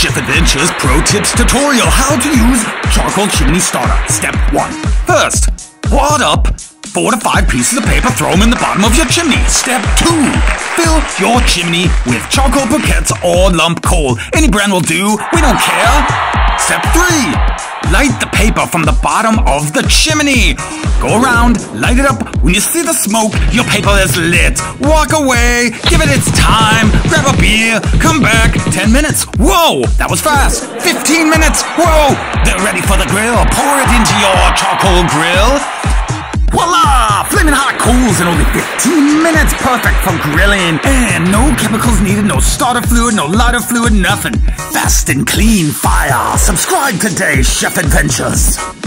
Chef Adventures Pro Tips Tutorial How to use charcoal chimney starter. Step 1. First, wad up 4 to 5 pieces of paper, throw them in the bottom of your chimney. Step 2. Fill your chimney with charcoal briquettes or lump coal. Any brand will do, we don't care. Step 3. Light the paper from the bottom of the chimney. Go around, light it up. When you see the smoke, your paper is lit. Walk away, give it its time. Grab a beer, come back. 10 minutes. Whoa, that was fast. 15 minutes. Whoa, they're ready for the grill. Pour it into your charcoal grill. Coals in only 15 minutes. Perfect for grilling. And no chemicals needed, no starter fluid, no lighter fluid, nothing. Fast and clean fire. Subscribe today, Chef Adventures.